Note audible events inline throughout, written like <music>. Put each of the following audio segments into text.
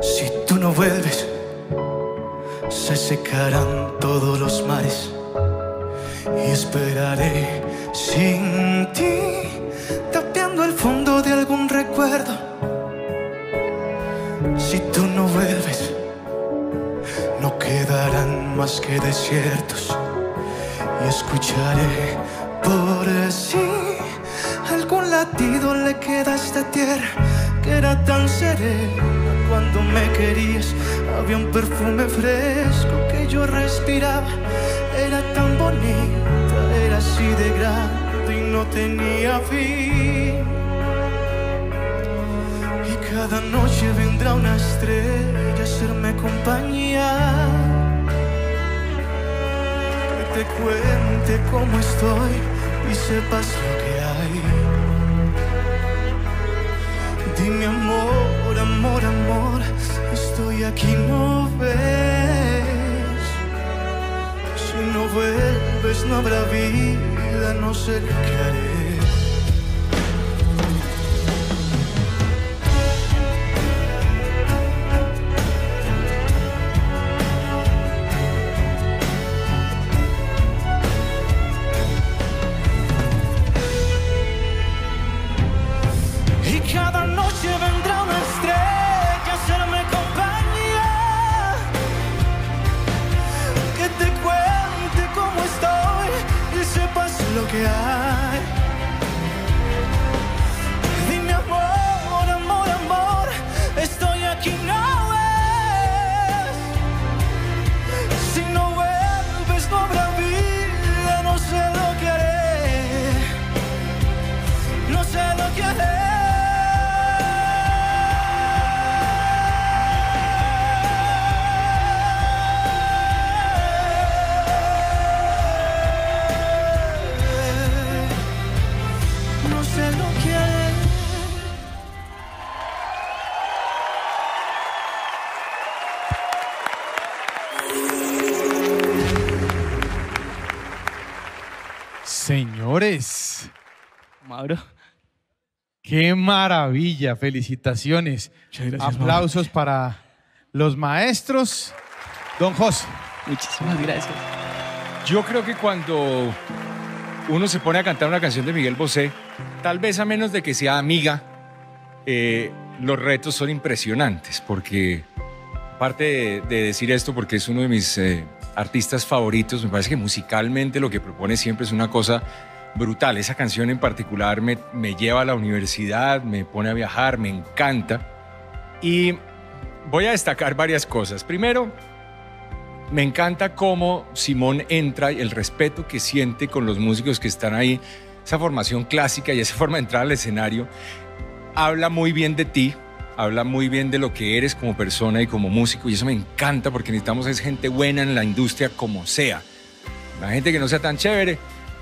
Si tú no vuelves, se secarán todos los mares y esperaré sin ti, tapeando el fondo de algún recuerdo. Más que desiertos y escucharé por sí algún latido le queda a esta tierra que era tan serena cuando me querías. Había un perfume fresco que yo respiraba, era tan bonita, era así de grande y no tenía fin. Y cada noche vendrá una estrella a hacerme compañía. Te cuente cómo estoy y sepas lo que hay. Dime amor, amor, amor, estoy aquí, no ves. Si no vuelves no habrá vida, no sé lo que haré. Señores, Mauro. qué maravilla. Felicitaciones. Aplausos para los maestros. Don José. Muchísimas gracias. Yo creo que cuando uno se pone a cantar una canción de Miguel Bosé, tal vez a menos de que sea amiga, eh, los retos son impresionantes, porque aparte de, de decir esto, porque es uno de mis eh, artistas favoritos, me parece que musicalmente lo que propone siempre es una cosa brutal. Esa canción en particular me, me lleva a la universidad, me pone a viajar, me encanta. Y voy a destacar varias cosas. Primero, me encanta cómo Simón entra y el respeto que siente con los músicos que están ahí, esa formación clásica y esa forma de entrar al escenario, habla muy bien de ti, habla muy bien de lo que eres como persona y como músico y eso me encanta porque necesitamos es gente buena en la industria como sea. La gente que no sea tan chévere,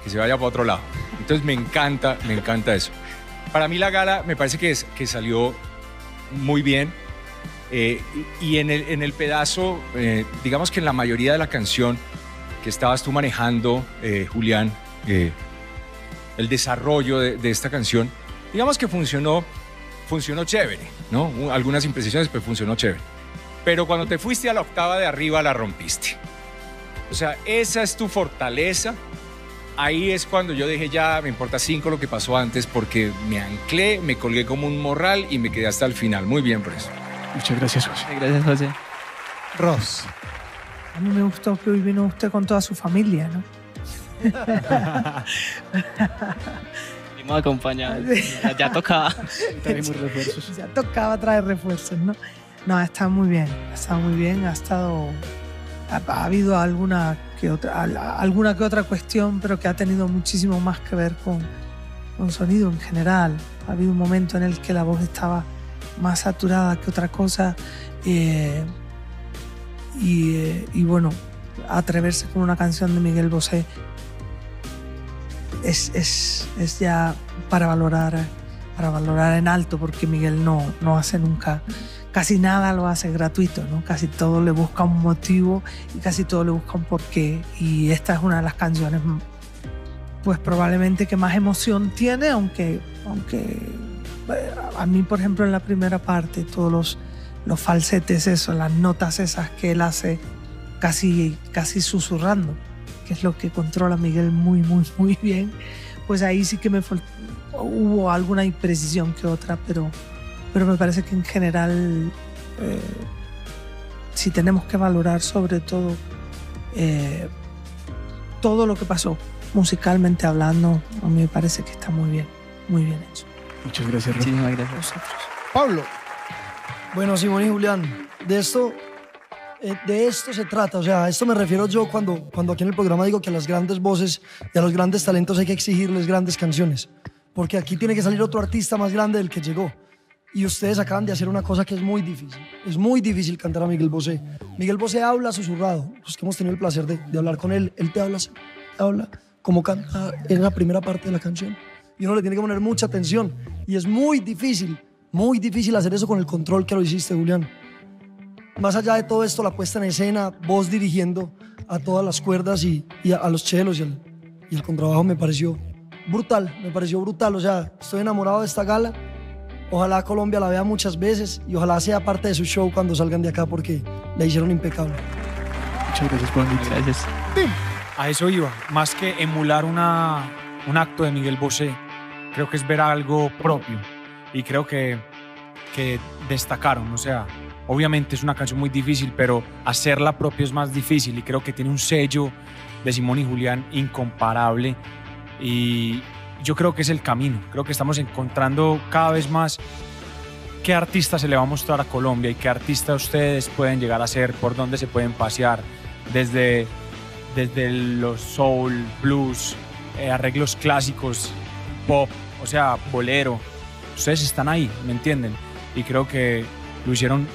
que se vaya para otro lado. Entonces me encanta, me encanta eso. Para mí la gala me parece que, es, que salió muy bien. Eh, y en, el, en el pedazo, eh, digamos que en la mayoría de la canción que estabas tú manejando, eh, Julián, eh, el desarrollo de, de esta canción, digamos que funcionó, funcionó chévere, ¿no? Algunas imprecisiones, pero funcionó chévere. Pero cuando te fuiste a la octava de arriba, la rompiste. O sea, esa es tu fortaleza. Ahí es cuando yo dije, ya me importa cinco lo que pasó antes, porque me anclé, me colgué como un morral y me quedé hasta el final. Muy bien por eso. Muchas gracias, José. Gracias, José. Ross. A mí me gustó que hoy vino usted con toda su familia, ¿no? <laughs> Fuimos acompañados. Ya, ya tocaba. <laughs> Traemos refuerzos. Ya tocaba traer refuerzos, ¿no? No, ha estado muy bien, ha estado muy bien, ha estado... Ha, ha habido alguna que, otra, al- alguna que otra cuestión, pero que ha tenido muchísimo más que ver con, con sonido en general. Ha habido un momento en el que la voz estaba más saturada que otra cosa. eh, y, eh, y bueno, atreverse con una canción de Miguel Bosé es, es, es ya para valorar, para valorar en alto, porque Miguel no, no hace nunca casi nada lo hace gratuito, ¿no? Casi todo le busca un motivo y casi todo le busca un porqué. Y esta es una de las canciones, pues probablemente que más emoción tiene, aunque, aunque eh, a mí, por ejemplo, en la primera parte, todos los, los falsetes, eso, las notas esas que él hace casi, casi susurrando, que es lo que controla Miguel muy, muy, muy bien, pues ahí sí que me hubo alguna imprecisión que otra, pero pero me parece que en general, eh, si tenemos que valorar sobre todo eh, todo lo que pasó musicalmente hablando, a mí me parece que está muy bien, muy bien hecho. Muchas gracias, Muchísimas gracias. Pablo. Bueno, Simón y Julián, de esto, eh, de esto se trata. O sea, a esto me refiero yo cuando, cuando aquí en el programa digo que a las grandes voces y a los grandes talentos hay que exigirles grandes canciones. Porque aquí tiene que salir otro artista más grande del que llegó. Y ustedes acaban de hacer una cosa que es muy difícil. Es muy difícil cantar a Miguel Bosé. Miguel Bosé habla susurrado. Los que hemos tenido el placer de, de hablar con él, él te habla, te habla como canta en la primera parte de la canción. Y uno le tiene que poner mucha atención. Y es muy difícil, muy difícil hacer eso con el control que lo hiciste, Julián. Más allá de todo esto, la puesta en escena, vos dirigiendo a todas las cuerdas y, y a, los chelos y el, y el contrabajo me pareció brutal, me pareció brutal. O sea, estoy enamorado de esta gala Ojalá Colombia la vea muchas veces y ojalá sea parte de su show cuando salgan de acá porque la hicieron impecable. Muchas gracias, Juan. Gracias. A eso iba, más que emular una, un acto de Miguel Bosé, creo que es ver algo propio y creo que, que destacaron, o sea, obviamente es una canción muy difícil, pero hacerla propia es más difícil y creo que tiene un sello de Simón y Julián incomparable y, yo creo que es el camino. Creo que estamos encontrando cada vez más qué artista se le va a mostrar a Colombia y qué artista ustedes pueden llegar a ser, por dónde se pueden pasear, desde, desde los soul, blues, eh, arreglos clásicos, pop, o sea, bolero. Ustedes están ahí, ¿me entienden? Y creo que lo hicieron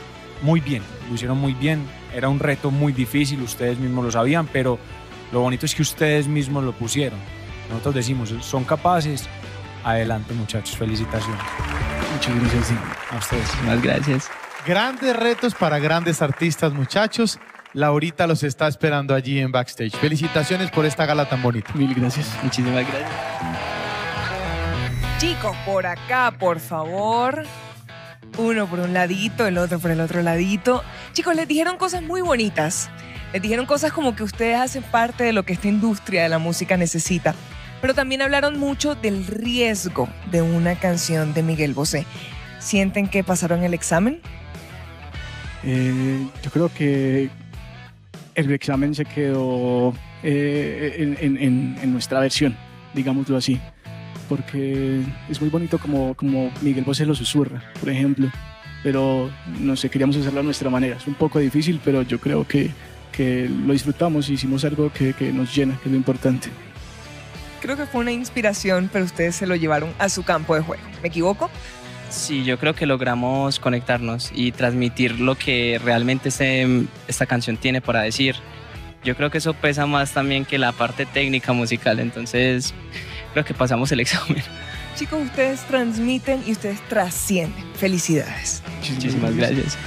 muy bien, lo hicieron muy bien. Era un reto muy difícil, ustedes mismos lo sabían, pero lo bonito es que ustedes mismos lo pusieron. Nosotros decimos, son capaces. Adelante, muchachos, felicitaciones. Muchas gracias. A ustedes, más gracias. Grandes retos para grandes artistas, muchachos. Laurita los está esperando allí en backstage. Felicitaciones por esta gala tan bonita. Mil gracias. Muchísimas gracias. Chicos, por acá, por favor. Uno por un ladito, el otro por el otro ladito. Chicos, les dijeron cosas muy bonitas. Les dijeron cosas como que ustedes hacen parte de lo que esta industria de la música necesita pero también hablaron mucho del riesgo de una canción de Miguel Bosé. ¿Sienten que pasaron el examen? Eh, yo creo que el examen se quedó eh, en, nuestra versión, digámoslo así, porque es muy bonito como, como Miguel Bosé lo susurra, por ejemplo, pero no sé, queríamos hacerlo a nuestra manera. Es un poco difícil, pero yo creo que, que lo disfrutamos y hicimos algo que, que nos llena, que es lo importante creo que fue una inspiración, pero ustedes se lo llevaron a su campo de juego. ¿Me equivoco? Sí, yo creo que logramos conectarnos y transmitir lo que realmente esta canción tiene para decir. Yo creo que eso pesa más también que la parte técnica musical, entonces creo que pasamos el examen. Chicos, ustedes transmiten y ustedes trascienden. Felicidades. Muchísimas gracias.